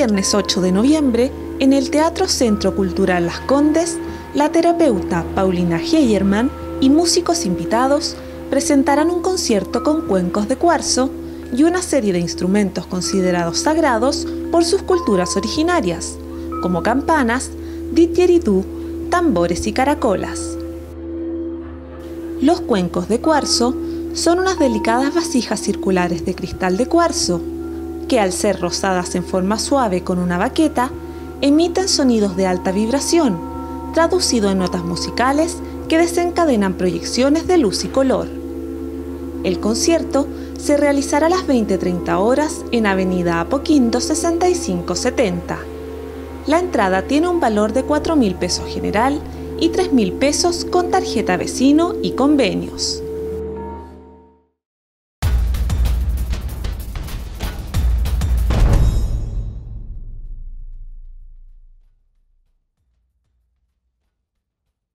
viernes 8 de noviembre, en el Teatro Centro Cultural Las Condes, la terapeuta Paulina Heyerman y músicos invitados presentarán un concierto con cuencos de cuarzo y una serie de instrumentos considerados sagrados por sus culturas originarias, como campanas, didgeridoo, tambores y caracolas. Los cuencos de cuarzo son unas delicadas vasijas circulares de cristal de cuarzo, que al ser rozadas en forma suave con una baqueta, emiten sonidos de alta vibración, traducido en notas musicales que desencadenan proyecciones de luz y color. El concierto se realizará a las 20.30 horas en Avenida Apoquindo 6570. La entrada tiene un valor de 4.000 pesos general y 3.000 pesos con tarjeta vecino y convenios.